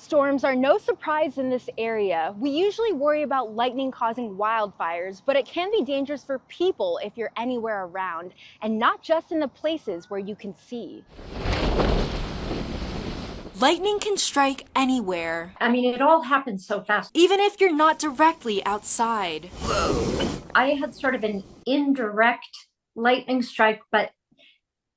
Storms are no surprise in this area. We usually worry about lightning causing wildfires, but it can be dangerous for people if you're anywhere around, and not just in the places where you can see. Lightning can strike anywhere, I mean, it all happens so fast. even if you're not directly outside. I had sort of an indirect lightning strike, but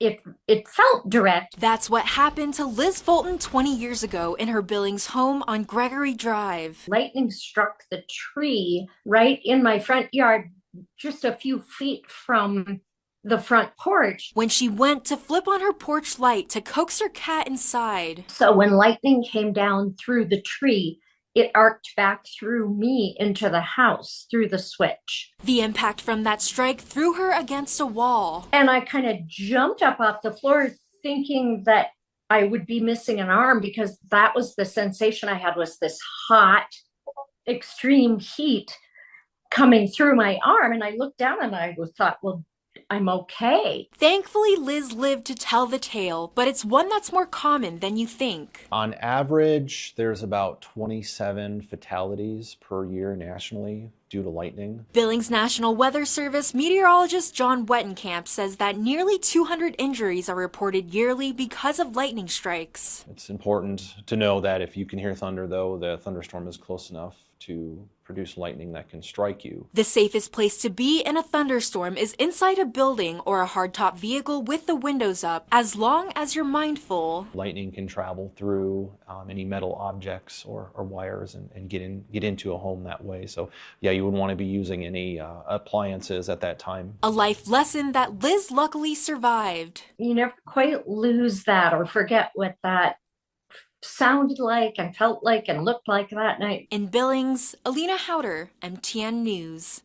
it it felt direct. That's what happened to Liz Fulton 20 years ago in her Billings home on Gregory Drive. Lightning struck the tree right in my front yard, just a few feet from the front porch. When she went to flip on her porch light to coax her cat inside, So when lightning came down through the tree, it arced back through me into the house through the switch. the impact from that strike threw her against a wall. And I kind of jumped up off the floor thinking that I would be missing an arm because that was the sensation I had was this hot, extreme heat coming through my arm. And I looked down and I was thought, well, I'm okay. Thankfully, Liz lived to tell the tale, but it's one that's more common than you think. On average, there's about 27 fatalities per year nationally due to lightning. Billings National Weather Service meteorologist John Wettenkamp says that nearly 200 injuries are reported yearly because of lightning strikes. It's important to know that if you can hear thunder, though, the thunderstorm is close enough to produce lightning that can strike you. The safest place to be in a thunderstorm is inside a building or a hardtop vehicle with the windows up, as long as you're mindful. Lightning can travel through um, any metal objects or, or wires and, and get in get into a home that way. So yeah, you wouldn't want to be using any uh, appliances at that time. A life lesson that Liz luckily survived. You never quite lose that or forget what that sounded like and felt like and looked like that night. In Billings, Alina Howder, MTN News.